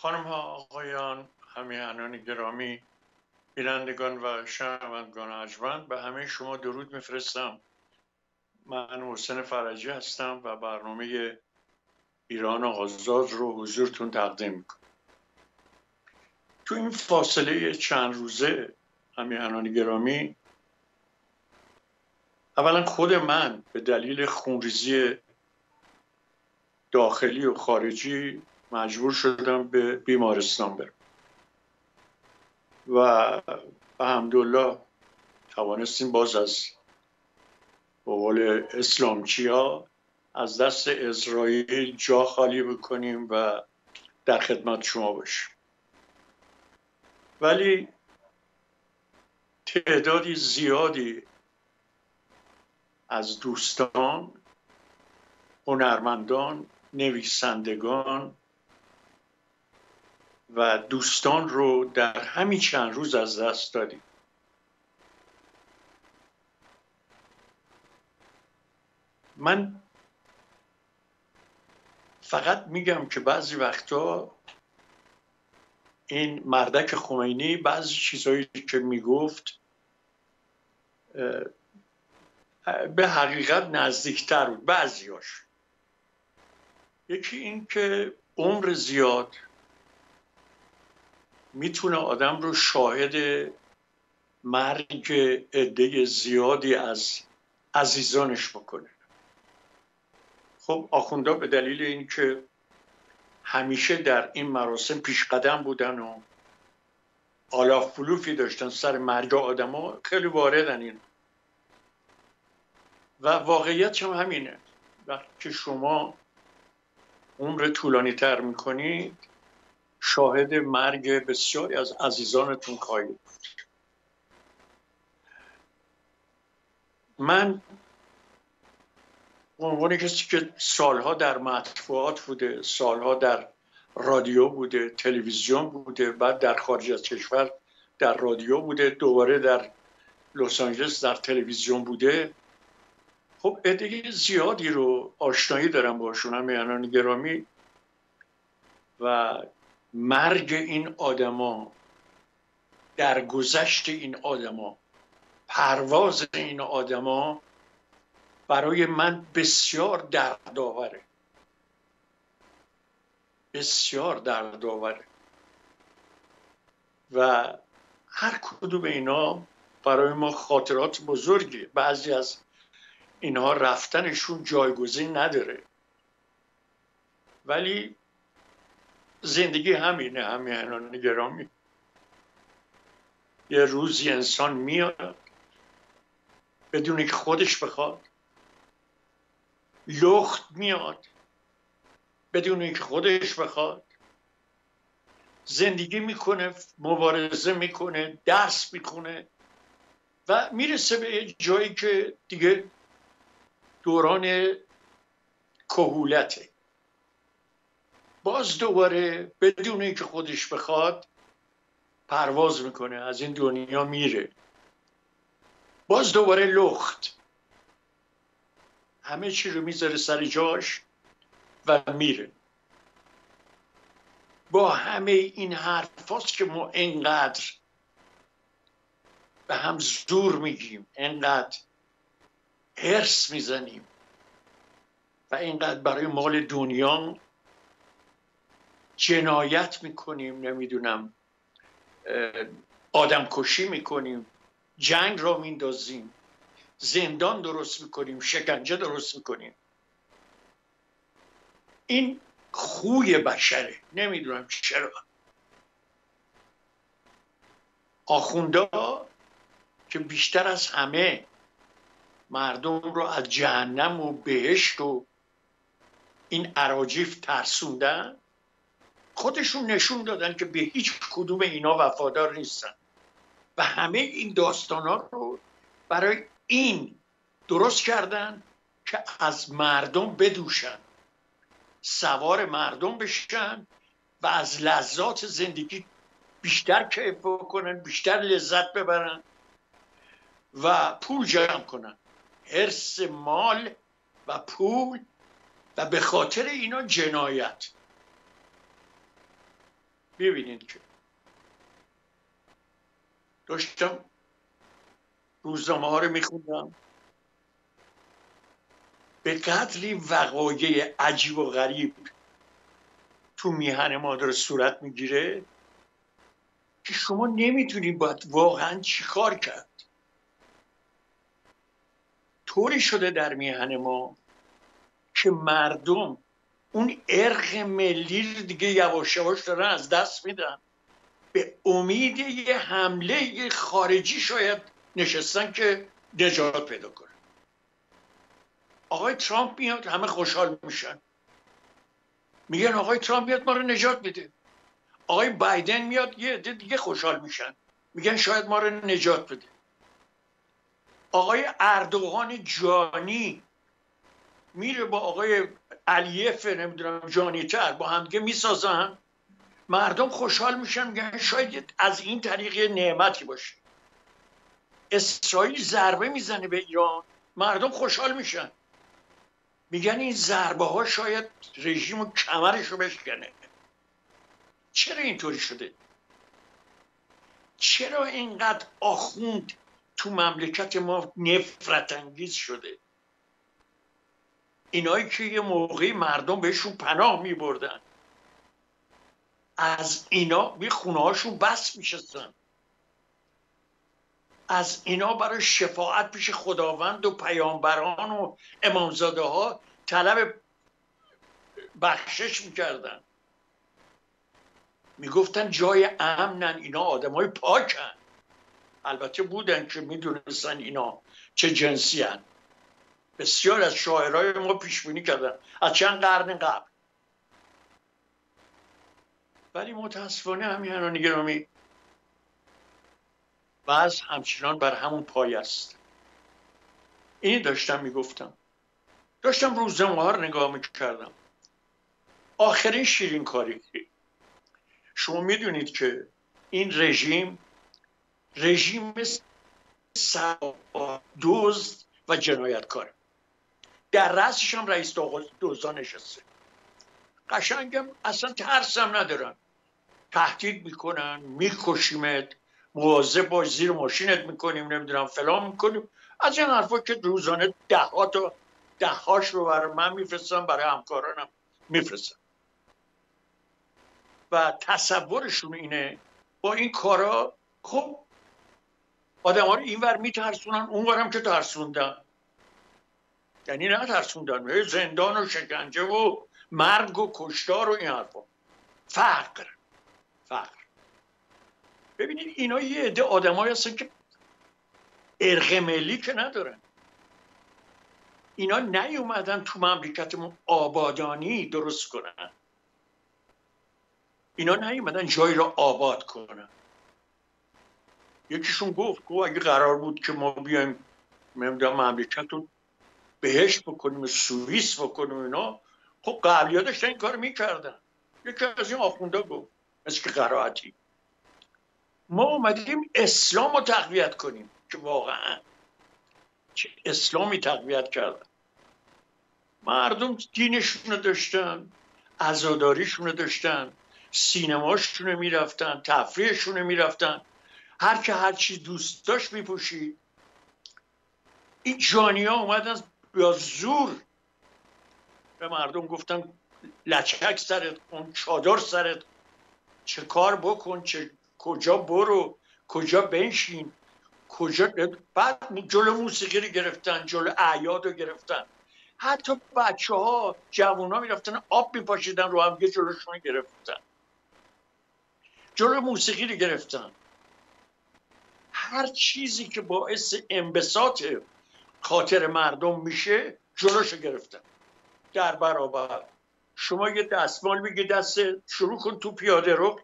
خانم ها آقایان همیهنان گرامی بینندگان و شنوندگان ارجمند به همه شما درود میفرستم. من حسین فرجی هستم و برنامه ایران آزاد رو حضورتون تقدیم می‌کنم. تو این فاصله چند روزه همیهنان گرامی اولا خود من به دلیل خونریزی داخلی و خارجی مجبور شدم به بیمارستان برم. و به حمدالله توانستیم باز از به اسلامچی ها از دست اسرائیل جا خالی بکنیم و در خدمت شما باشیم. ولی تعدادی زیادی از دوستان هنرمندان نویسندگان و دوستان رو در همین چند روز از دست دادیم. من فقط میگم که بعضی وقتا این مردک خمینی بعضی چیزهایی که می‌گفت به حقیقت نزدیکتر بود. بعضیاش. یکی این که عمر زیاد می‌تونه آدم رو شاهد مرگ عده زیادی از عزیزانش بکنه. خب آخوندا به دلیل اینکه همیشه در این مراسم پیش قدم بودن و آلاف فلوفی داشتن سر مرگ آدما خیلی واردن این. و واقعیت هم همینه. وقتی که شما عمر طولانی تر می‌کنید شاهد مرگ بسیاری از عزیزانتون خواهید بود. من عنوان کسی که سالها در مطبوعات بوده سالها در رادیو بوده تلویزیون بوده بعد در خارج از کشور در رادیو بوده دوباره در لس آنجلس در تلویزیون بوده. خب عده زیادی رو آشنایی دارم باشون هم یعنی گرامی. و مرگ این آدما در گذشت این آدما پرواز این آدما برای من بسیار دردآوره. بسیار دردآوره. و هر کدوم اینا برای ما خاطرات بزرگی بعضی از اینها رفتنشون جایگزین نداره. ولی زندگی همینه همین گرامی یه روزی انسان میاد بدون که خودش بخواد لخت میاد بدون اینکه خودش بخواد. زندگی می‌کنه مبارزه می‌کنه درس می‌کنه و می‌رسه به جایی که دیگه دوران کهولته. باز دوباره بدون اینکه خودش بخواد پرواز می‌کنه از این دنیا میره. باز دوباره لخت. همه چی رو می‌ذاره سر جاش و میره. با همه این حرفاست که ما انقدر به هم زور میگیم انقدر هرس می‌زنیم و اینقدر برای مال دنیا جنایت می‌کنیم نمی‌دونم آدم کشی می‌کنیم جنگ را میندازیم زندان درست می‌کنیم شکنجه درست می‌کنیم. این خوی بشره نمی‌دونم چرا. آخوندا که بیشتر از همه مردم رو از جهنم و بهشت و این عراجیف ترسوندن خودشون نشون دادن که به هیچ کدوم اینا وفادار نیستن. و همه این داستان ها رو برای این درست کردن که از مردم بدوشن سوار مردم بشن و از لذات زندگی بیشتر کیف بکنن بیشتر لذت ببرن و پول جمع کنن. حرس مال و پول و به خاطر اینا جنایت. ببینید که. داشتم روزنامه ها رو میخوندم. به قدری وقایع عجیب و غریب تو میهن ما داره صورت می‌گیره که شما نمی‌تونید باید واقعا چیکار کرد. طوری شده در میهن ما که مردم اون ارق ملی رو دیگه یواش یواش دارن از دست میدن. به امید یه حمله خارجی شاید نشستن که نجات پیدا کنن آقای ترامپ میاد همه خوشحال میشن. میگن آقای ترامپ میاد ما رو نجات میده آقای بایدن میاد یه عده دیگه خوشحال میشن. میگن شاید ما رو نجات بده. آقای اردوغان جانی میره با آقای علیف نمی‌دونم جانی تر با همدیگه می‌سازن. مردم خوشحال میشن میگن شاید از این طریق نعمتی باشه. اسرائیل ضربه می‌زنه به ایران. مردم خوشحال میشن. میگن این ضربه ها شاید رژیم و کمرش رو بشکنه. چرا اینطوری شده؟ چرا اینقدر آخوند تو مملکت ما نفرت انگیز شده؟ اینایی که یه موقعی مردم بهشون پناه می بردن از اینا بی خونه هاشون بس میشستن. از اینا برای شفاعت پیش خداوند و پیامبران و امامزاده ها طلب بخشش می‌کردن. می‌گفتن جای امنن اینا آدم های پاکن. البته بودن که می‌دونستن اینا چه جنسی هن. بسیار از شاعرهای ما پیش بینی کردن. از چند قرن قبل. ولی متاسفانه همیهنان گرامی بعض همچنان بر همون پای است. این داشتم می‌گفتم. داشتم روزنامه ها رو نگاه می‌کردم. آخرین شیرین کاری. شما می‌دونید که این رژیم رژیم دزد و جنایتکاره. در رأسش هم رئیس دوزا نشسته. قشنگم اصلا ترسم ندارن تهدید می‌کنن میکشیمت مواظب باش زیر ماشینت می‌کنیم نمی‌دونم فلان می‌کنیم. از این حرفا که روزانه ده ها تا ده هاش رو برای من میفرستم برای همکارانم میفرستم. و تصورشون اینه با این کارا خب آدم ها رو اینور میترسونن اونورم که ترسوندن. یعنی نه ترسوندن زندان و شکنجه و مرگ و کشتار و این حرفا. فقر فقر. ببینید اینا یه عده آدمایی هستن که ارق ملی که ندارن. اینا نیومدن تو مملکتمون آبادانی درست کنن. اینا نیومدن جایی را آباد کنن. یکیشون گفت گفت اگه قرار بود که ما بیایم نمی‌دونم مملکت رو بهش بکنیم سوئیس بکنیم اینا. خب قبلی داشتن این کار می‌کردن. یکی از این آخونده گفت مثل که قرائتی. ما اومدیم اسلام رو تقویت کنیم که واقعا چه اسلامی تقویت کردن. مردم دینشون رو داشتن عزاداریشون رو داشتن سینماشون رو می‌رفتن تفریحشون رو می‌رفتن. هر که هر چی دوست داشت میپوشید. این جانی ها اومدن یا زور به مردم گفتن لچک سرت کن چادر سرت چه کار بکن چه کجا برو کجا بنشین. کجا بعد جلو موسیقی رو گرفتن جلو اعیاد رو گرفتن. حتی بچه ها جوان ها می‌رفتن آب میپاشیدن رو هم جلوشون گرفتن. جلو موسیقی رو گرفتن. هر چیزی که باعث انبساط خاطر مردم میشه جلوشو گرفتن در برابر. شما یه دستمال میگه دست شروع کن تو پیاده رو.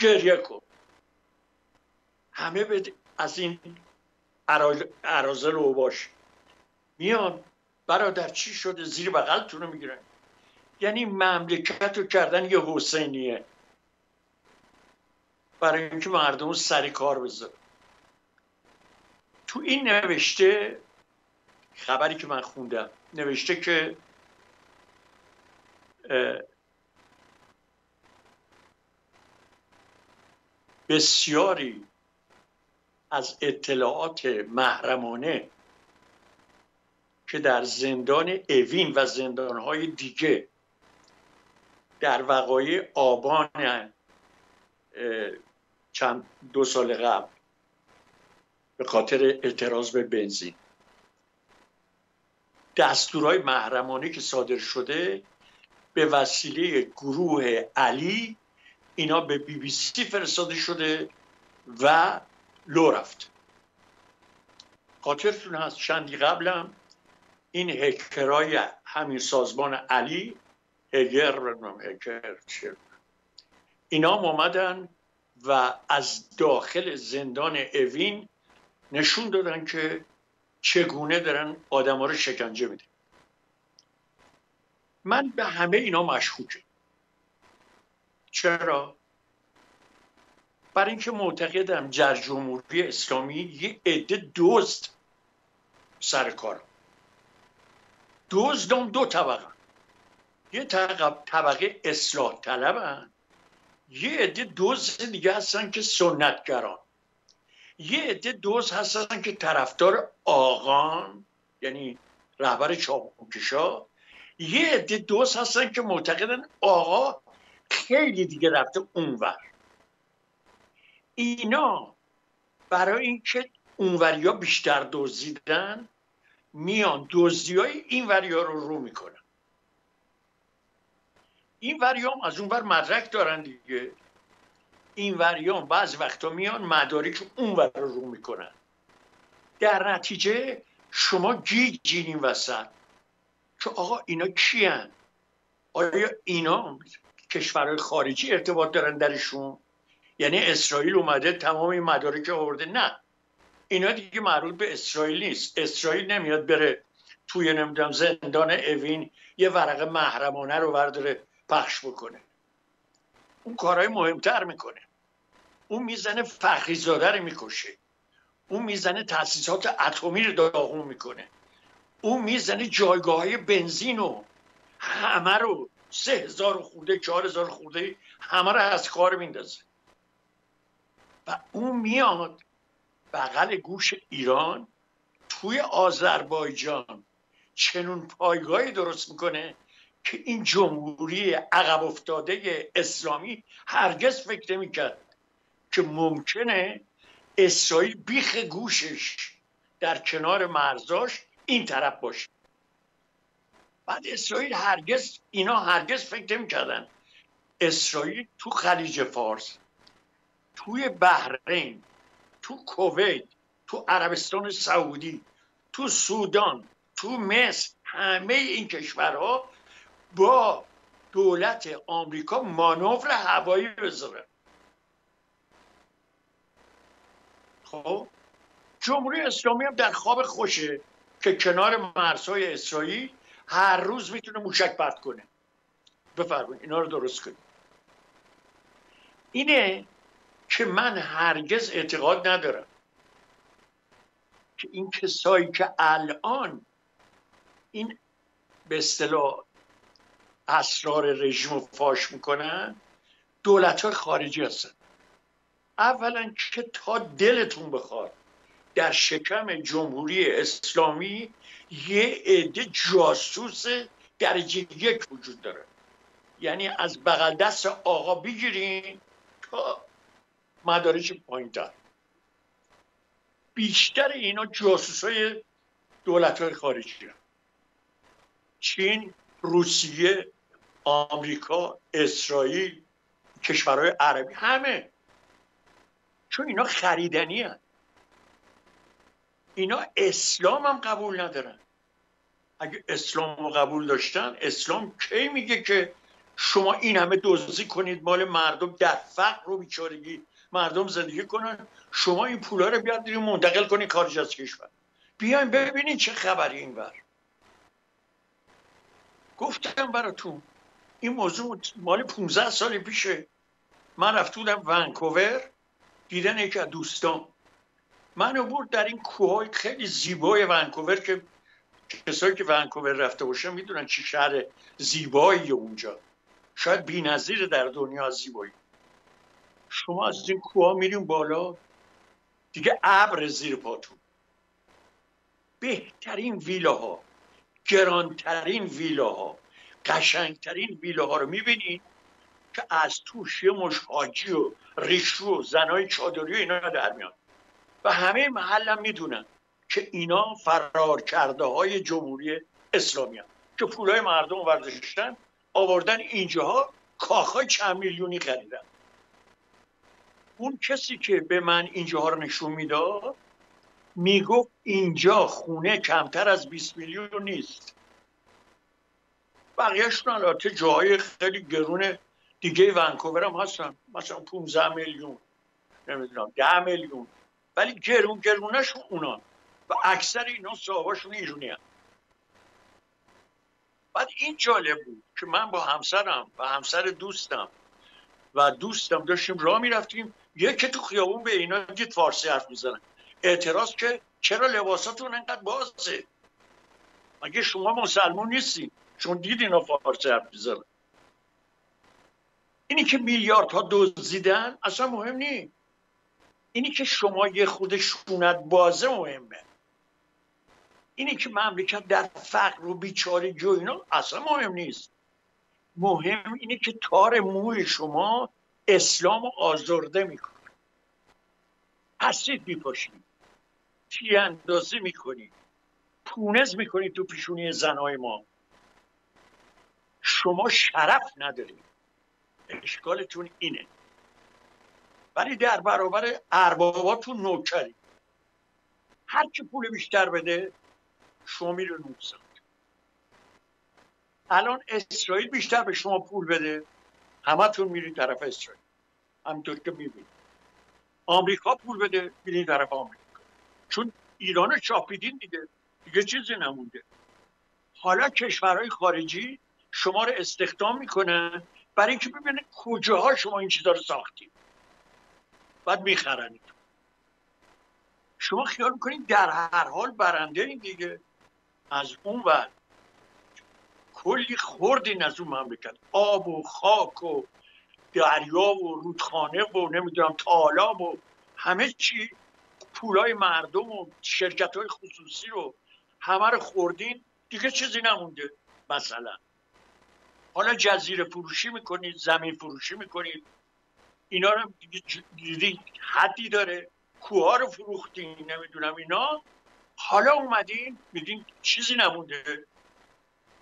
گریه کن. همه از این عرازل رو باش میان. برادر چی شده؟ زیر بغلتون رو می‌گیرن. یعنی مملکت رو کردن یه حسینیه. برای اینکه مردم سری کار بذاره تو این نوشته خبری که من خوندم نوشته که بسیاری از اطلاعات محرمانه که در زندان اوین و زندانهای دیگه در وقایع آبان چند دو سال قبل به خاطر اعتراض به بنزین. دستورهای محرمانه که صادر شده به وسیله گروه علی اینا به بی بی سی فرستاده شده و لو رفت. خاطرتون هست چندی قبلم این هکرای همین سازمان علی هگر هکر اینا آمدن و از داخل زندان اوین نشون دادن که چگونه دارن آدم ها رو شکنجه میده من به همه اینا مشکوکم. چرا؟ برای اینکه معتقدم در جمهوری اسلامی یه عده دزد سر کار. دزدم دو طبقه. یه طبقه اصلاح طلبن یه عده دوز دیگه هستن که سنتگران. یه عده دوز هستن که طرفدار آقان یعنی رهبر چاپوکشا یه عده دوز هستن که معتقدن آقا خیلی دیگه رفته اونور. اینا برای اینکه اونوریا بیشتر دزدیدن میان دزدی های این وریا رو رو می‌کنن. این وریام از اون ور مدرک دارن دیگه. این وریام بعض وقتا میان مدارک اون ور رو رو می‌کنن. در نتیجه شما گیجین این وسط. که آقا اینا کیان آیا اینا کشورهای خارجی ارتباط دارن درشون؟ یعنی اسرائیل اومده تمام این مدارک آورده؟ نه. اینا دیگه مربوط به اسرائیل نیست. اسرائیل نمیاد بره توی نمی‌دونم زندان اوین یه ورق محرمانه رو ورداره پخش بکنه. اون کارهای مهمتر می‌کنه. اون می‌زنه فخریزاده رو می‌کشه. اون می‌زنه تاسیسات اتمی رو داغون می‌کنه. اون می‌زنه جایگاه های بنزین و همه رو سه هزار خورده چهار هزار خورده همه رو از کار میندازه. و اون میاد بغل گوش ایران توی آذربایجان چنون پایگاهی درست می‌کنه که این جمهوری عقب افتاده اسلامی هرگز فکر نمی‌کرد که ممکنه اسرائیل بیخ گوشش در کنار مرزاش این طرف باشه. بعد اسرائیل هرگز اینا هرگز فکر نمی‌کردن. اسرائیل تو خلیج فارس توی بحرین تو کویت تو عربستان سعودی تو سودان تو مصر همه این کشورها با دولت آمریکا مانور هوایی بذاره. خب؟ جمهوری اسلامی هم در خواب خوشه که کنار مرزهای اسرائیل هر روز می‌تونه موشک پرت کنه. بفرمایید اینا رو درست کنید. اینه که من هرگز اعتقاد ندارم که این کسایی که الان این به اصطلاح اسرار رژیم رو فاش می‌کنن دولت های خارجی هستن. اولا که تا دلتون بخواد در شکم جمهوری اسلامی یه عده جاسوس درجه یک وجود داره. یعنی از بغل دست آقا بگیرین تا مدارج پایین بیشتر اینا جاسوس های دولت های خارجی هست. چین روسیه آمریکا اسرائیل کشورهای عربی همه. چون اینا خریدنی هن. اینا اسلام هم قبول ندارن. اگه اسلام رو قبول داشتن اسلام کی میگه که شما این همه دزدی کنید مال مردم در فقر رو بیچارگی مردم زندگی کنن. شما این پولا رو بیاد منتقل کنید خارج از کشور. بیاین ببینید چه خبری این بر گفتم براتون این موضوع مال 15 سال پیشه. من رفته بودم ونکوور دیدن یکی از دوستان. منو برد در این کوههای خیلی زیبای ونکوور که کسایی که ونکوور رفته باشن می‌دونن چی شهر زیبایی اونجا. شاید بی در دنیا زیبایی. شما از این کوه میریم بالا دیگه ابر زیر پاتون. بهترین ویلاها گرانترین ویلاها. قشنگترین ویلاها رو می‌بینید که از توش یه مش حاجی و ریشو و زنای چادری و اینا در میان و همه محلم می‌دونن که اینا فرار کرده های جمهوری اسلامی هم. که پولای مردم ورداشتن آوردن اینجاها کاخای چند میلیونی خریدن اون کسی که به من اینجاها رو نشون می‌داد می‌گفت اینجا خونه کمتر از 20 میلیون نیست بقیهشون البته جاهای خیلی گرون دیگه ونکوور هم هستن. مثلا 15 میلیون نمی‌دونم 10 میلیون. ولی گرون گرونشون اونا. و اکثر اینا صاحباشون ایرونی هم. بعد این جالب بود که من با همسرم و همسر دوستم و دوستم داشتیم راه می‌رفتیم. یکی تو خیابون به اینا دید فارسی حرف می‌زنن اعتراض که چرا لباساتون انقدر بازه؟ مگه شما مسلمون نیستین؟ چون دید اینا فارسی حرف می‌زنن. اینی که میلیاردها دزدیدن اصلا مهم نیست. اینی که شما یه خود شونت بازه مهمه. اینی که مملکت در فقر و بیچاره و اینا اصلا مهم نیست. مهم اینه که تار موی شما اسلام آزرده می‌کنه. حسید میپاشید تی اندازه می‌کنید پونز می‌کنید تو پیشونی زنهای ما. شما شرف ندارید. اشکالتون اینه. ولی در برابر ارباباتون نوکری. هر کی پول بیشتر بده شما میره نوکسان الان اسرائیل بیشتر به شما پول بده همتون میرین طرف اسرائیل. همینطور که می‌بینید. آمریکا پول بده میرین طرف آمریکا. چون ایران چاپیدین دیگه. دیگه چیزی نمونده. حالا کشورهای خارجی شما رو استخدام می‌کنن برای اینکه ببینه کجاها شما این چیزا رو ساختید. بعد میخرنید. شما خیال می‌کنید در هر حال برنده این دیگه. از اون ور. کلی خوردین از اون مملکت. آب و خاک و دریا و رودخانه و نمی‌دونم تالاب و همه چی. پولای مردم و شرکت های خصوصی رو. همه رو خوردین. دیگه چیزی نمونده. مثلا. حالا جزیره فروشی می‌کنید زمین فروشی می‌کنید. اینا رو دیدی حدی داره. کوها رو فروختین نمی‌دونم اینا. حالا اومدین میگین چیزی نمونده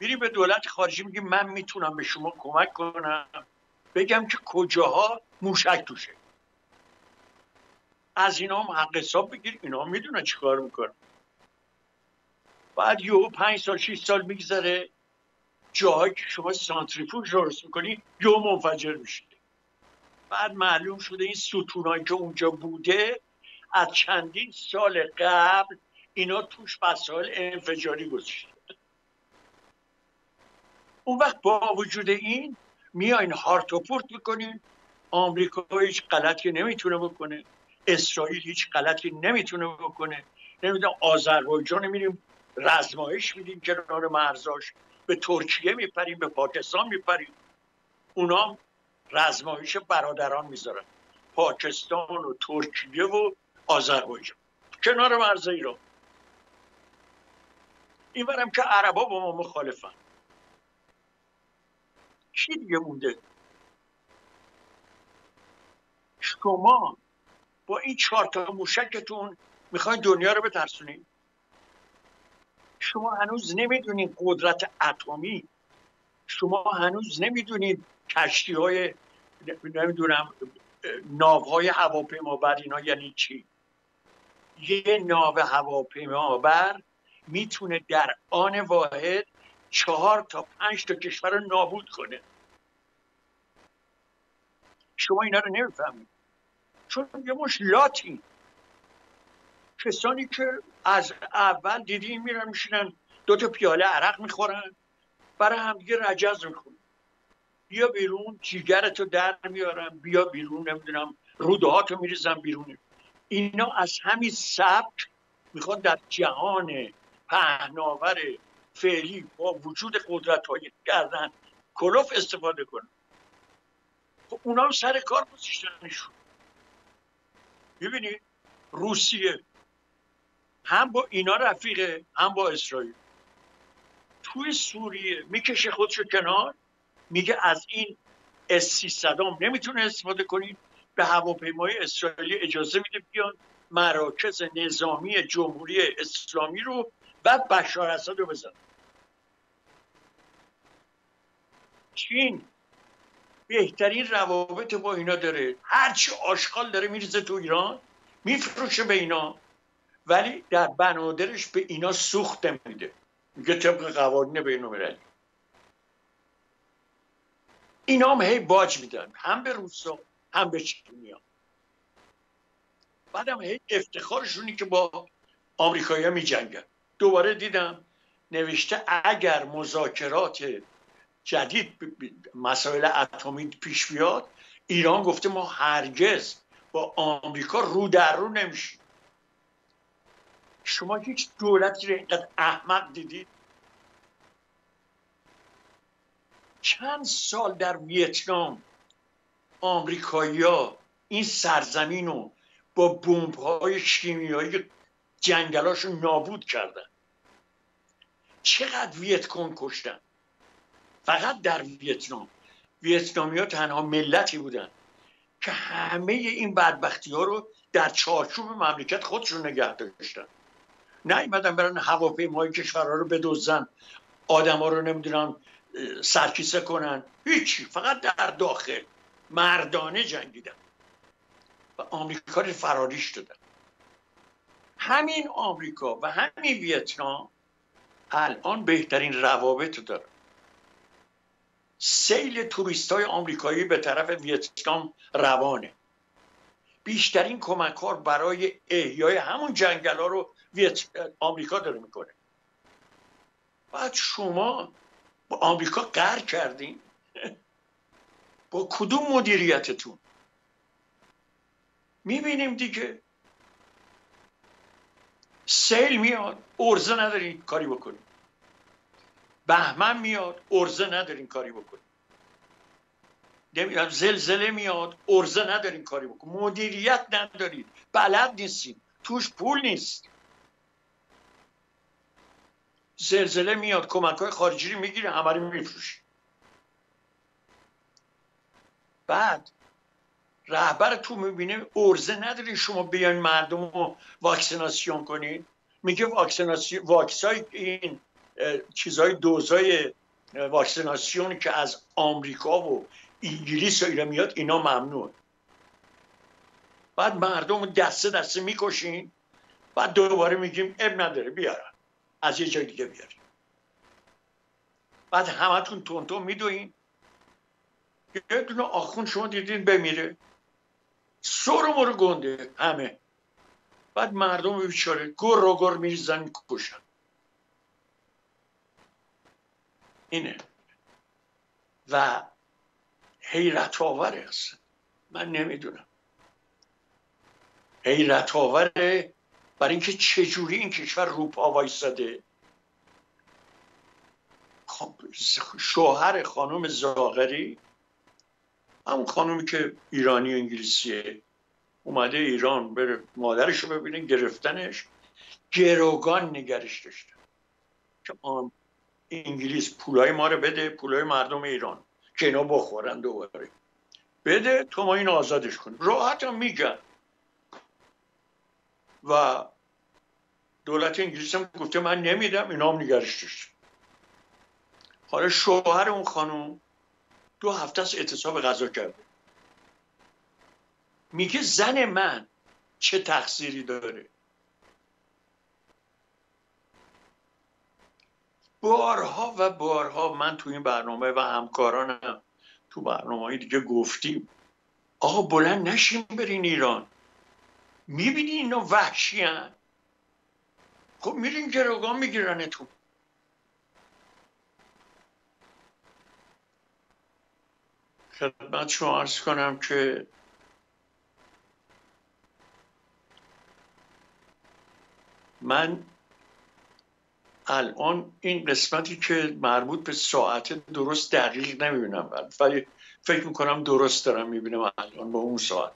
میریم به دولت خارجی میگیم من می‌تونم به شما کمک کنم. بگم که کجاها موشک توشه. از اینا هم حق حساب بگیر. اینا می‌دونن چی کار می‌کنن. بعد یه پنج سال شیش سال میگذره. جاهایی که شما سانتریفوژ درست می‌کنی یه منفجر میشه بعد معلوم شده این ستونایی که اونجا بوده از چندین سال قبل اینا توش مسائل انفجاری گذاشته. اون وقت با وجود این میاین هارت و پورت می‌کنین آمریکا هیچ غلطی نمی‌تونه بکنه. اسرائیل هیچ غلطی نمی‌تونه بکنه. نمی‌دونم آذربایجان میریم رزمایش میدیم کنار مرزاش. به ترکیه میپریم به پاکستان میپریم. اونا رزمایش برادران می‌ذارن. پاکستان و ترکیه و آذربایجان. کنار مرز ایران. این برم که عربا با ما مخالفن. چی دیگه مونده؟ شما با این چهار تا موشکتون می‌خواین دنیا رو بترسونید؟ شما هنوز نمی‌دونید قدرت اتمی. شما هنوز نمی‌دونید کشتی های نمی‌دونم ناوهای هواپیما بر اینا یعنی چی. یه ناو هواپیما بر می‌تونه در آن واحد چهار تا پنج تا کشور رو نابود کنه. شما اینا رو نمی‌فهمید. چون یه مش لاتی. کسانی که از اول دیدیم میرن میشینن دو تا پیاله عرق می‌خورن برای همدیگه رجز می‌کنن بیا بیرون جیگرتو در میارن بیا بیرون نمی‌دونم رودهاتو میریزن بیرون. اینا از همین سبک می‌خوان در جهان پهناور فعلی با وجود قدرت های گردن کلوف استفاده کنن. خب اونا سر کار گذاشتنشون. ببینید روسیه هم با اینا رفیقه هم با اسرائیل. توی سوریه می‌کشه خودشو کنار میگه از این اس صدام نمی‌تونه استفاده کنید به هواپیمای اسرائیلی اجازه میده بیان مراکز نظامی جمهوری اسلامی رو و بشار اسد رو بزن چین بهترین روابط با اینا داره. هرچی آشغال داره میریزه تو ایران میفروشه به اینا. ولی در بنادرش به اینا سوخت نمیده. میگه طبق قوانین بین المللی اینا هم هی باج میدن. هم به روسا هم به چینیا. بعدم هی افتخارشونی که با آمریکایی می جنگن دوباره دیدم نوشته اگر مذاکرات جدید مسائل اتمی پیش بیاد ایران گفته ما هرگز با آمریکا رو در رو نمیشیم. شما هیچ دولتی رو اینقدر احمق دیدید؟ چند سال در ویتنام آمریکایی‌ها این سرزمین رو با بمب های شیمیایی جنگلاشو نابود کردن. چقدر ویتکون کشتن؟ فقط در ویتنام. ویتنامی ها تنها ملتی بودن که همه این بدبختی ها رو در چارچوب مملکت خودشون نگه داشتن. نه ایمدن برن هواپیمای کشورها رو بدوزن آدما رو نمی‌دونم سرکیسه کنن. هیچی فقط در داخل. مردانه جنگیدن. و آمریکا رو فراریش دادن. همین آمریکا و همین ویتنام الان بهترین روابط داره سیل توریست های آمریکایی به طرف ویتنام روانه. بیشترین کمک برای احیای همون جنگل ها رو آمریکا داره می‌کنه. بعد شما با آمریکا قهر کردین؟ با کدوم مدیریتتون؟ می‌بینیم دیگه. سیل میاد ارزه ندارین کاری بکنیم بهمن میاد ارزه ندارین کاری بکنیم نمی‌دونم زلزله میاد ارزه ندارین کاری بکنیم مدیریت ندارید بلد نیستیم توش پول نیست. زلزله میاد کمک های خارجی رو می‌گیره همه رو میفروشی بعد رهبر تو می‌بینه ارزه نداری شما بیاین مردم رو واکسیناسیون کنین. میگه واکسیناسیون واکسای این چیزای دوزای واکسیناسیون که از آمریکا و انگلیس و اینا میاد اینا ممنوع بعد مردم دسته دسته می‌کشین. بعد دوباره میگیم اب نداره بیارن. از یه جای دیگه بیاریم بعد همتون تون میدوین. یه دونه آخون شما دیدین بمیره. سر رو گنده همه. بعد مردم بیچاره گر رو گر میریزن کشن. اینه. و حیرت آوره است من نمی‌دونم. حیرت آوره برای اینکه چجوری این کشور روپا وایستاده خب، شوهر خانم زاغری همون خانومی که ایرانی و انگلیسیه. اومده ایران بره مادرش رو ببینه گرفتنش گروگان نگرش داشتن که آن انگلیس پولای ما رو بده پولای مردم ایران که اینا بخورن دوباره. بده تو ما این آزادش کن راحت هم میگن. و دولت انگلیس هم گفته من نمیدم اینا هم نگرش حالا شوهر اون خانوم دو هفته از اعتصاب غذا کرده. میگه زن من چه تقصیری داره؟ بارها و بارها من تو این برنامه و همکارانم تو برنامه های دیگه گفتیم آقا بلند نشیم برین ایران. می‌بینی اینا وحشی هن؟ خب میرین گروگان میگیرنتون. خدمت شما ارز کنم که من الان این قسمتی که مربوط به ساعت درست دقیق نمی‌بینم ولی فکر می‌کنم درست دارم می‌بینم الان با اون ساعت.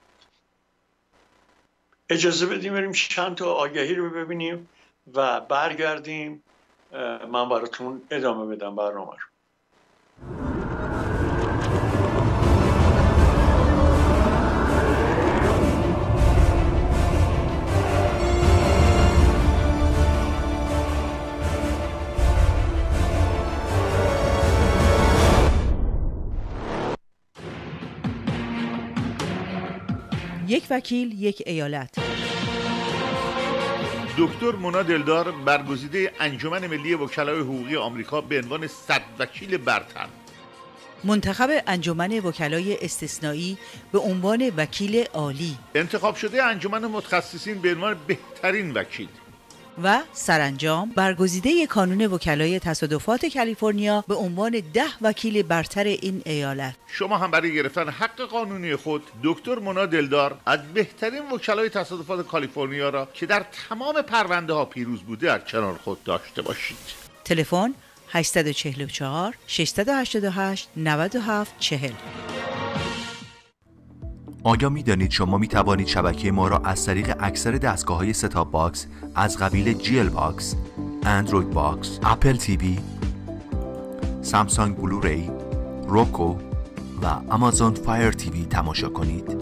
اجازه بدیم بریم چند تا آگهی رو ببینیم. و برگردیم من براتون ادامه بدم برنامه رو. یک وکیل یک ایالت. دکتر مونا دلدار برگزیده انجمن ملی وکلای حقوقی آمریکا به عنوان صد وکیل برتر. منتخب انجمن وکلای استثنایی به عنوان وکیل عالی. انتخاب شده انجمن متخصصین به عنوان بهترین وکیل. و سرانجام برگزیده کانون وکلای تصادفات کالیفرنیا به عنوان ده وکیل برتر این ایالت. شما هم برای گرفتن حق قانونی خود دکتر مونا دلدار از بهترین وکلای تصادفات کالیفرنیا را که در تمام پرونده ها پیروز بوده در کنار خود داشته باشید. تلفن 844 688 97 40 آیا می دانید شما می توانید شبکه ما را از طریق اکثر دستگاه های set-top box از قبیل GLBox، Android Box، Apple TV، سامسونگ بلوری، روکو و آمازون فایر تیوی تماشا کنید؟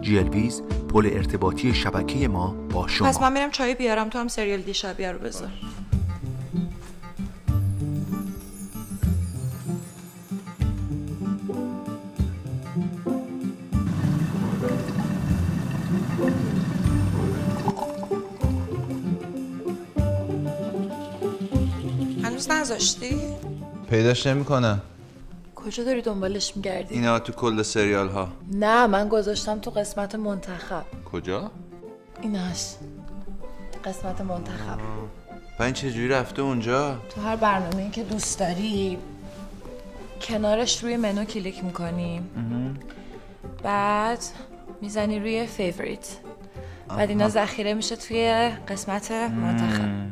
جیل ویز پل ارتباطی شبکه ما با شما پس من میرم چای بیارم تو هم سریال دیشبیه رو بذار هنوز نذاشتی؟ پیداش نمی‌کنه. کجا داری دنبالش میگردی؟ اینا تو کل سریال ها نه من گذاشتم تو قسمت منتخب. کجا؟ ایناش قسمت منتخب. و این چجوری رفته اونجا؟ تو هر برنامه که دوست داری کنارش روی منو کلیک می‌کنی. بعد می‌زنی روی favorite بعد اینا ذخیره میشه توی قسمت منتخب.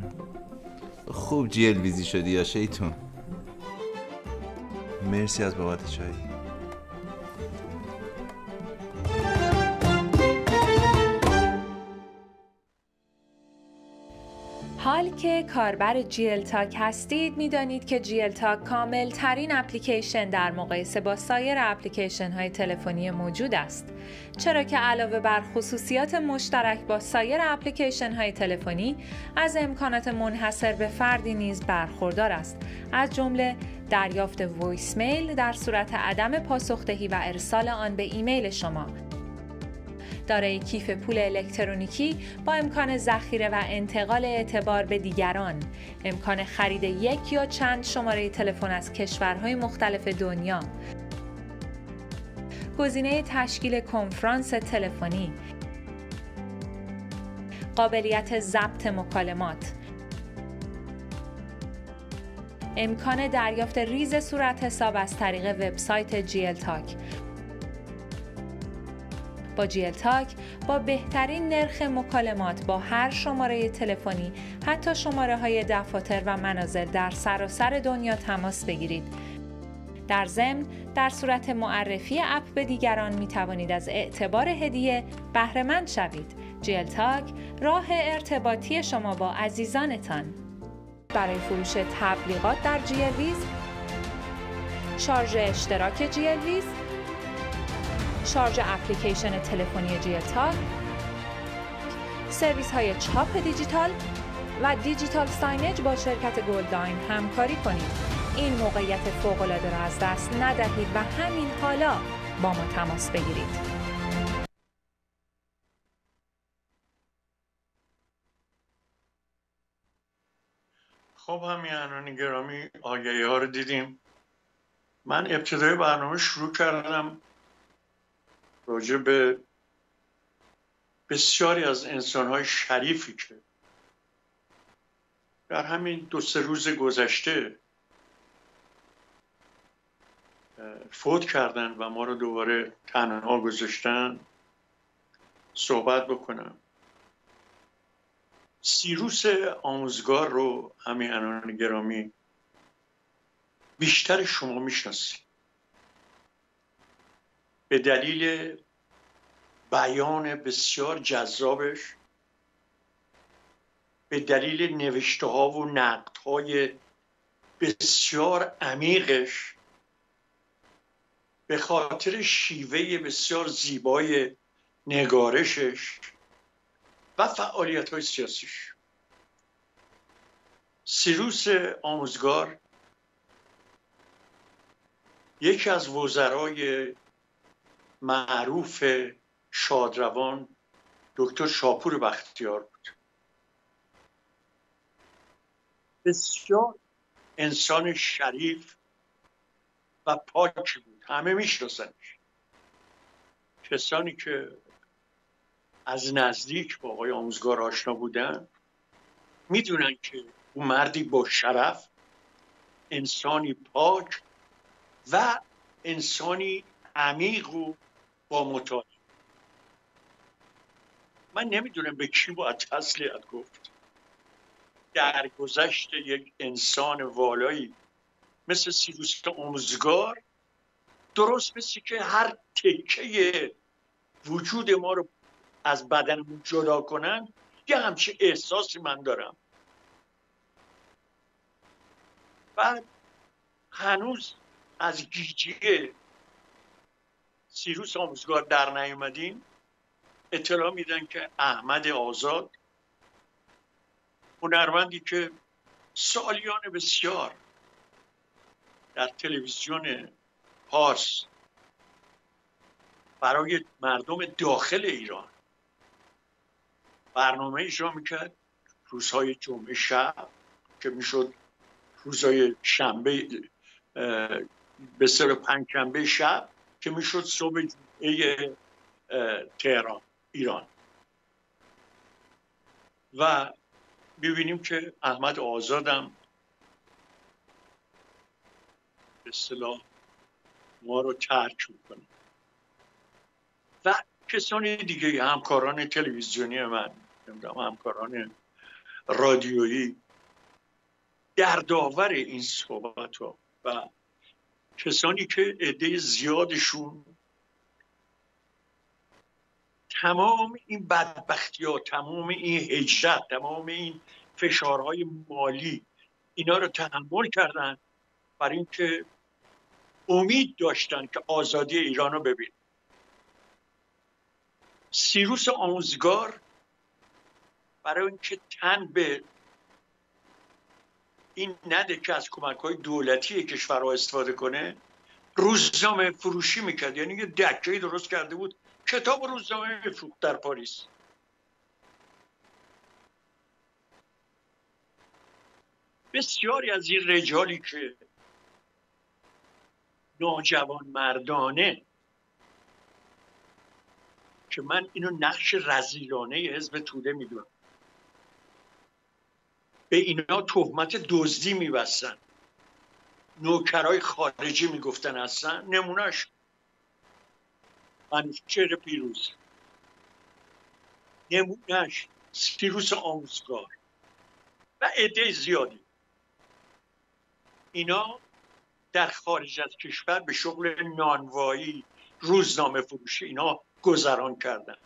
خوب جیل ویزی شدی یا شیطون؟ مرسی از بابت چایی. حال که کاربر جیل تاک هستید می‌دانید که جیل تاک کامل ترین اپلیکیشن در مقایسه با سایر اپلیکیشن های تلفنی موجود است. چرا که علاوه بر خصوصیات مشترک با سایر اپلیکیشن های تلفنی از امکانات منحصر به فردی نیز برخوردار است. از جمله دریافت voice mail در صورت عدم پاسخدهی و ارسال آن به ایمیل شما. دارای کیف پول الکترونیکی با امکان ذخیره و انتقال اعتبار به دیگران. امکان خرید یک یا چند شماره تلفن از کشورهای مختلف دنیا. گزینه تشکیل کنفرانس تلفنی. قابلیت ضبط مکالمات. امکان دریافت ریز صورت حساب از طریق وبسایت جیل تاک. با جیل تاک با بهترین نرخ مکالمات با هر شماره تلفنی حتی شماره های دفاتر و منازل در سراسر دنیا تماس بگیرید. در ضمن در صورت معرفی اپ به دیگران می توانید از اعتبار هدیه بهرهمند شوید. GLTalk راه ارتباطی شما با عزیزانتان. برای فروش تبلیغات در GLWiz شارژ اشتراک GLWiz شارژ اپلیکیشن تلفنی GLTalk سرویس های چاپ دیجیتال و digital signage با شرکت گلداین همکاری کنید. این موقعیت فوق‌العاده را از دست ندهید و همین حالا با ما تماس بگیرید. خب همیهنان گرامی آگهی ها رو دیدیم. من ابتدای برنامه شروع کردم. راجع به بسیاری از انسانهای شریفی که در همین دو سه روز گذشته فوت کردن و ما رو دوباره تنها گذاشتن صحبت بکنم. سیروس آموزگار رو همیهنان گرامی بیشتر شما می‌شناسید. به دلیل بیان بسیار جذابش به دلیل نوشته ها و نقد های بسیار عمیقش به خاطر شیوه بسیار زیبای نگارشش و فعالیت های سیاسیش. سیروس آموزگار یکی از وزرای معروف شادروان دکتر شاپور بختیار بود. بسیار. انسان شریف و پاک بود. همه میشناسنش. کسانی که از نزدیک با آقای آموزگار آشنا بودن می‌دونن که او مردی با شرف انسانی پاک و انسانی عمیق و با مطالعه. من نمی‌دونم به کی باید تسلیت گفت. در گذشت یک انسان والایی مثل سیروس آموزگار درست مثل که هر تکه وجود ما رو از بدنمون جدا کنن یه همچه احساسی من دارم. بعد هنوز از گیجی سیروس آموزگار در نیومدیم اطلاع میدن که احمد آزاد هنرمندی که سالیان بسیار در تلویزیون پارس برای مردم داخل ایران برنامه اجرا می‌کرد. روزهای جمعه شب که می‌شد روزهای شنبه به سر پنجشنبه شب که می‌شد صبح جمعه تهران ایران. و ببینیم که احمد آزادم به اصطلاح ما رو ترک می‌کنه. و کسانی دیگه همکاران تلویزیونی من همکاران رادیویی در داور این صحبت ها و کسانی که عده زیادشون تمام این بدبختی ها تمام این هجرت تمام این فشارهای مالی اینا رو تحمل کردن برای اینکه امید داشتن که آزادی ایران رو ببین سیروس آموزگار برای اینکه تن به این نده که از کمک های دولتی کشورها استفاده کنه روزنامه فروشی می‌کرد. یعنی یه دکه درست کرده بود. کتاب روزنامه میفروخت در پاریس. بسیاری از این رجالی که ناجوان مردانه که من اینو نقش رزیلانه حزب توده می‌دونم. به اینا تهمت دزدی میبستن. نوکرای خارجی می‌گفتن هستن نمونهش. منوچهر پیروز. نمونهش سیروس آموزگار. و عده زیادی. اینا در خارج از کشور به شغل نانوایی روزنامه فروشی اینا گذران کردن.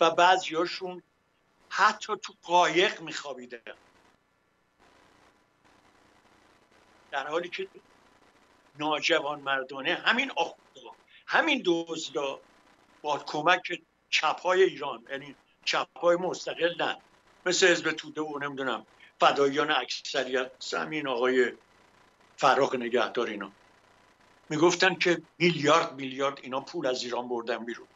و بعضیاشون حتی تو قایق میخوابیدن. در حالی که ناجوان مردانه همین آخوندا همین دزدا با کمک چپای ایران یعنی چپای مستقل نه مثل حزب توده و نمی‌دونم فدایان اکثریت همین آقای فراغ نگهدار اینا. می‌گفتن که میلیارد میلیارد اینا پول از ایران بردن بیرون.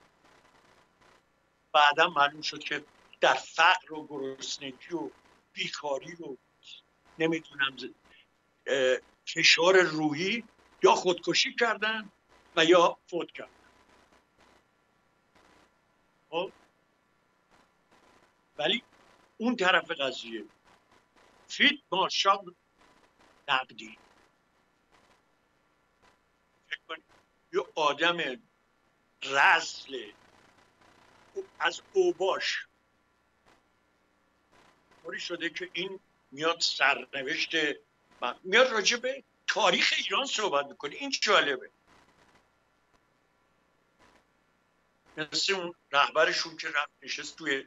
بعدا معلوم شد که در فقر و گرسنگی و بیکاری و نمی‌دونم فشار روحی یا خودکشی کردن و یا فوت کردن. خب؟ ولی اون طرف قضیه. فیت مارشال نقدی. یه آدم رزل از اوباش طوری شده که این میاد سرنوشت میاد راجع به تاریخ ایران صحبت می‌کنه. این جالبه. مثل اون رهبرشون که رفت نشست توی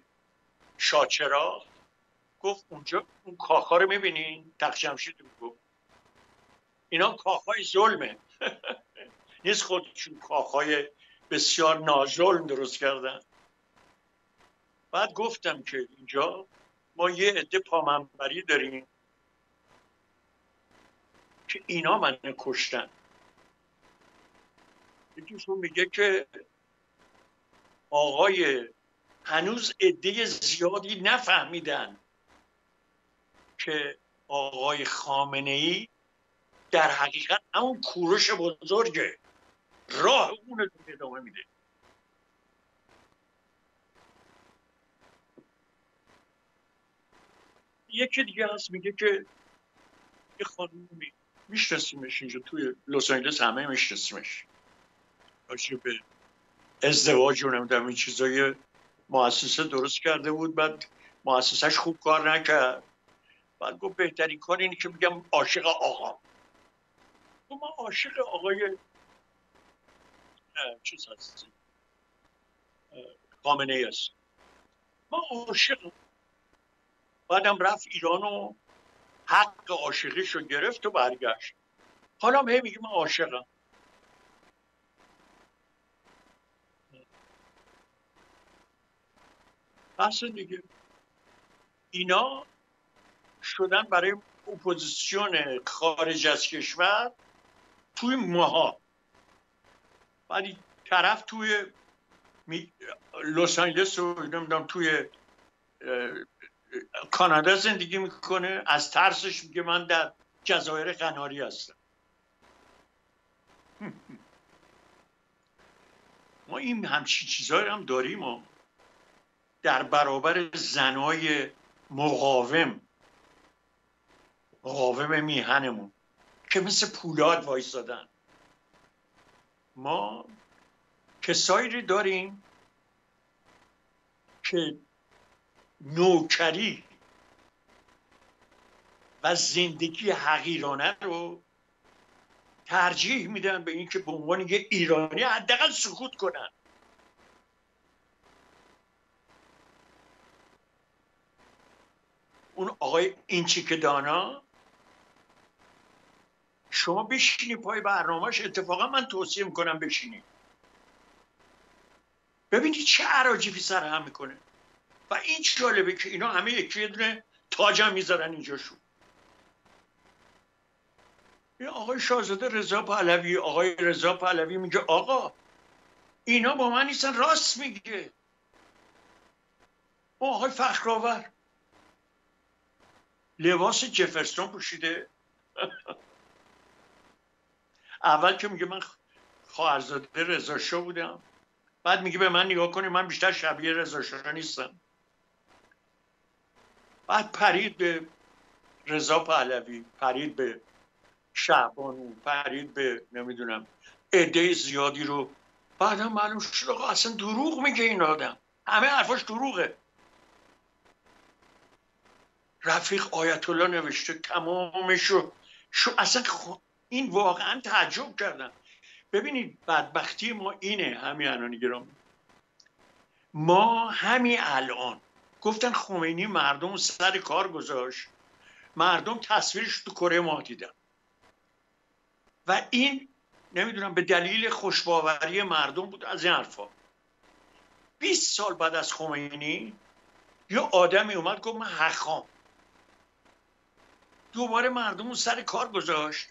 شاچرا گفت اونجا اون کاخا رو می‌بینین تخشمشید گفت اینا کاخهای ظلمه. نیست خودشون کاخهای بسیار ناظلم درست کردن. بعد گفتم که اینجا ما یه عده پامنبری داریم. که اینا من کشتن. یکیشون میگه که آقای هنوز عده زیادی نفهمیدن که آقای خامنه ای در حقیقت همون کورش بزرگه. راه اون رو ادامه میده. یکی دیگه هست میگه که یه خانومی میشناسیمش اینجا توی لس آنجلس همه میشناسیمش. به ازدواج و نمی‌دونم این چیزای مؤسسه درست کرده بود بعد مؤسسهش خوب کار نکرد. بعد گفت بهترین کار اینه که بگم عاشق آقا تو ما عاشق آقای چیز هستیم خامنه هست. ما عاشق بعدم رفت ایران و حق عاشقیش رو گرفت و برگشت. حالا هی میگه من عاشقم. بحث دیگه. اینا شدن برای اپوزیسیون خارج از کشور توی ماها ولی طرف توی لس آنجلس و نمی‌دونم توی کانادا زندگی می‌کنه از ترسش میگه من در جزایر قناری هستم. ما این همچین چیزهایی هم داریم و در برابر زنای مقاوم مقاوم میهنمون که مثل پولاد وایستادن ما کسایی داریم که نوکری و زندگی حقیرانه رو ترجیح میدن به اینکه به عنوان یه ایرانی حداقل سکوت کنن. اون آقای اینچیک دانا شما بشینی پای برنامهش اتفاقا من توصیه می‌کنم بشینی. ببینید چه عراجیفی سر هم می‌کنه. و این جالبه که اینا همه یکی دونه هم می‌ذارن اینجاشون. این آقای شاهزاده رضا پهلوی آقای رضا پهلوی میگه آقا اینا با من نیستن راست میگه. آقای فخرآور. لباس جفرسون پوشیده. اول که میگه من خواهرزاده رضا بودم. بعد میگه به من نگاه کنی من بیشتر شبیه رضا نیستم. بعد پرید به رضا پهلوی پرید به شعبانو پرید به نمی‌دونم عده زیادی رو. بعد هم معلوم شد اصلا دروغ میگه این آدم. همه حرفاش دروغه. رفیق آیت الله نوشته تمامشو. شو اصلا این واقعا تعجب کردم. ببینید بدبختی ما اینه همین الان گرام. ما همین الان گفتن خمینی مردم سر کار گذاشت. مردم تصویرش تو کره ماه دیدن. و این نمی‌دونم به دلیل خوشباوری مردم بود از این حرفا. 20 سال بعد از خمینی یه آدمی اومد گفت من حقام. دوباره مردم اون سر کار گذاشت.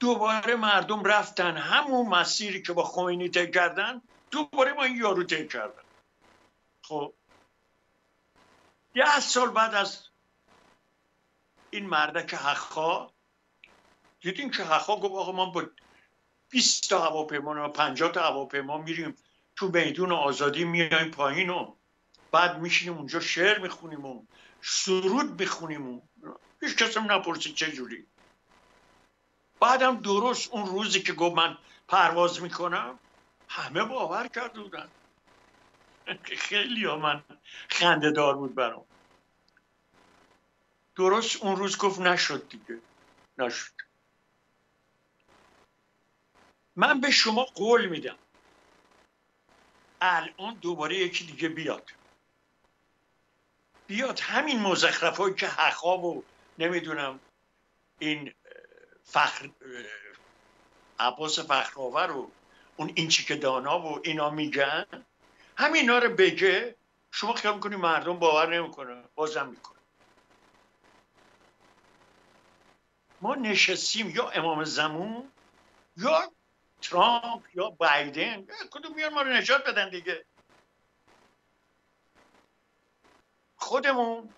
دوباره مردم رفتن همون مسیری که با خمینی طی کردن دوباره با این یارو طی کردن. خب یه سال بعد از این مردک حقا دیدین که حقا گفت آقا ما با 20 تا هواپیما و 50 تا هواپیما میریم تو میدون آزادی میایم پایین و بعد میشینیم اونجا شعر می‌خونیم و سرود می‌خونیم و هیچ کس هم نپرسید چه جوری. بعدم درست اون روزی که گفت من پرواز می‌کنم همه باور کرده بودن. خیلی ها من خنده دار بود برام. درست اون روز گفت نشد دیگه. نشد. من به شما قول میدم. الان دوباره یکی دیگه بیاد. بیاد همین مزخرف هایی که حقاب و نمی‌دونم این فخر عباس فخرآور و اون این که دانا و اینا میگن همینا رو بگه شما خیال می‌کنی مردم باور نمی‌کنه بازم می‌کنه ما نشستیم یا امام زمون یا ترامپ یا بایدن کدوم میان ما رو نجات بدن دیگه. خودمون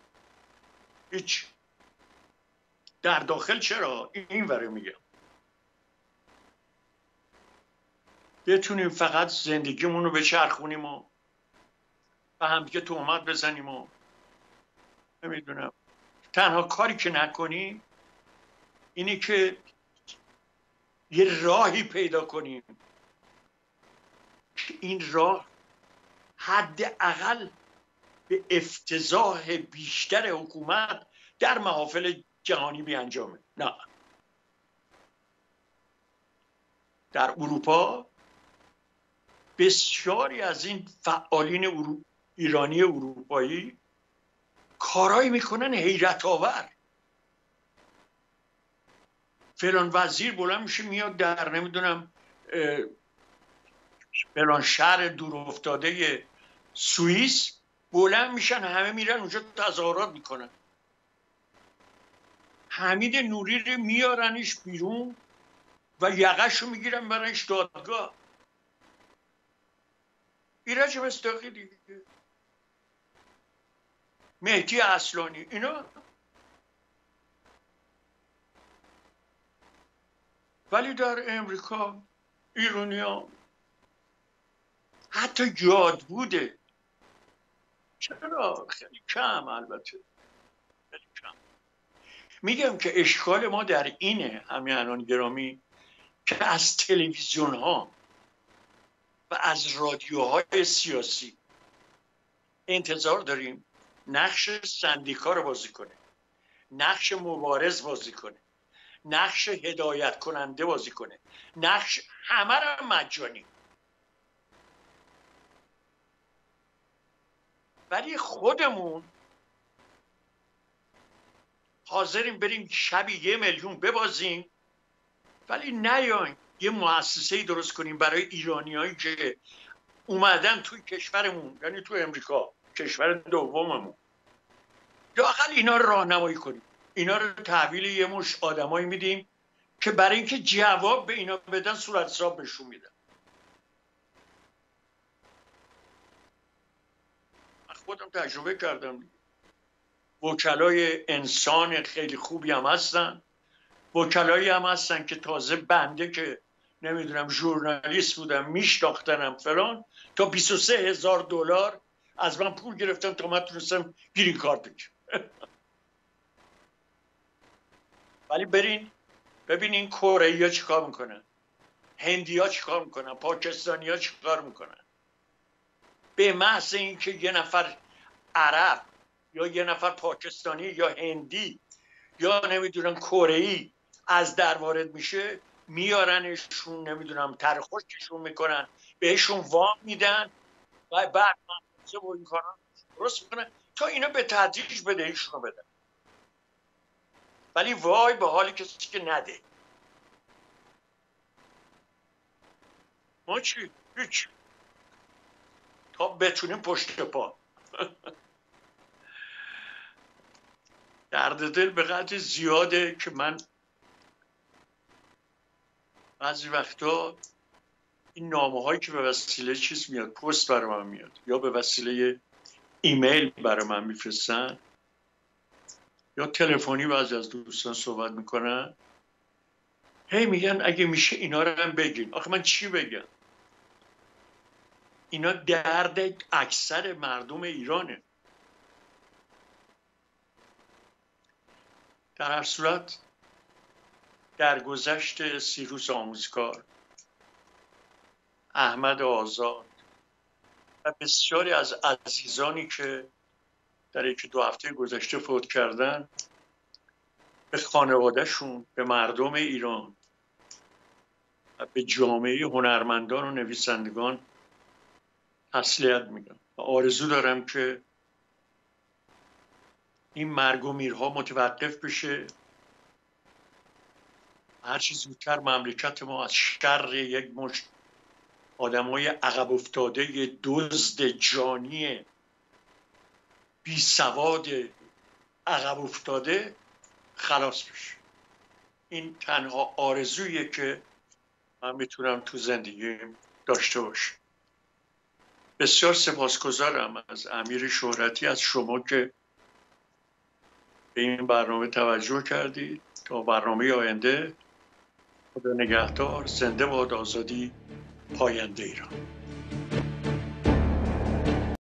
هیچ. در داخل چرا؟ این وره میگم. بتونیم فقط زندگیمون رو بچرخونیم و به هم دیگه تهمت بزنیم و نمی‌دونم. تنها کاری که نکنیم اینی که یه راهی پیدا کنیم که این راه حداقل به افتضاح بیشتر حکومت در محافل جهانی بیانجامه. نه. در اروپا بسیاری از این فعالین ایرانی اروپایی کارایی می‌کنن حیرت آور فلان وزیر بلند میشه میاد در نمی‌دونم فلان شهر دور افتاده سوئیس بلند میشن همه میرن اونجا تظاهرات می‌کنن. حمید نوری رو میارنش بیرون و یقش رو می‌گیرن برنش دادگاه. ایرج مستاقی دیگه. مهدی اصلانی اینا؟ ولی در امریکا ایرونیا حتی یاد بوده. چرا؟ خیلی کم البته. خیلی کم. میگم که اشکال ما در اینه همین الان گرامی که از تلویزیون ها و از رادیوهای سیاسی. انتظار داریم نقش سندیکا رو بازی کنه. نقش مبارز بازی کنه. نقش هدایت کننده بازی کنه. نقش همه رو مجانی. ولی خودمون حاضریم بریم شبی یه میلیون ببازیم ولی نیاین یه مؤسسه درست کنیم برای ایرانیایی که اومدن توی کشورمون یعنی تو امریکا کشور دوممون. اقل اینا رو راهنمایی کنیم. اینا رو تحویل یه مش آدمایی میدیم که برای اینکه جواب به اینا بدن صورت حساب بهشون میدن. خودم تجربه کردم. وکلای انسان خیلی خوبی هم هستن. وکلایی هم هستن که تازه بنده که نمی‌دونم ژورنالیست بودم میشناختنم فلان. تا 23 هزار دلار از من پول گرفتم تا من تونستم گیرین کارت بگیرم ولی برین ببینین کره ها چیکار می‌کنن. هندی ها چیکار می‌کنن. پاکستانی ها چیکار می‌کنن. به محض اینکه یه نفر عرب یا یه نفر پاکستانی یا هندی یا نمی‌دونم کره از در وارد میشه میارنشون نمی‌دونم ترخوششون می‌کنن بهشون وام میدن. و بعد محفظه و این کارا درست می‌کنن تا اینا به تدریج بدهیشون بدن ولی وای به حالی کسی که نده. ما چی؟ هیچ. تا بتونیم پشت پا. درد دل به قدر زیاده که من بعضی وقتا این نامه هایی که به وسیله چیز میاد پست برای من میاد یا به وسیله ایمیل برای من میفرستن یا تلفنی بعضی از دوستان صحبت می‌کنن. هی میگن اگه میشه اینا رو هم بگین. آخه من چی بگم؟ اینا درد اکثر مردم ایرانه. در هر صورت در گذشت سیروس آموزگار. احمد آزاد. و بسیاری از عزیزانی که در یکی دو هفته گذشته فوت کردن به خانوادهشون به مردم ایران و به جامعه هنرمندان و نویسندگان تسلیت میگم آرزو دارم که این مرگ و میرها متوقف بشه. هرچی زودتر مملکت ما از شر یک مش آدمای عقب افتاده دزد جانی بی سواد عقب افتاده خلاص بشه. این تنها آرزویه که من می‌تونم تو زندگیم داشته باشم. بسیار سپاسگزارم از امیر شهرتی از شما که به این برنامه توجه کردید. تا برنامه آینده خدا نگهدار زنده باد آزادی پاینده ایران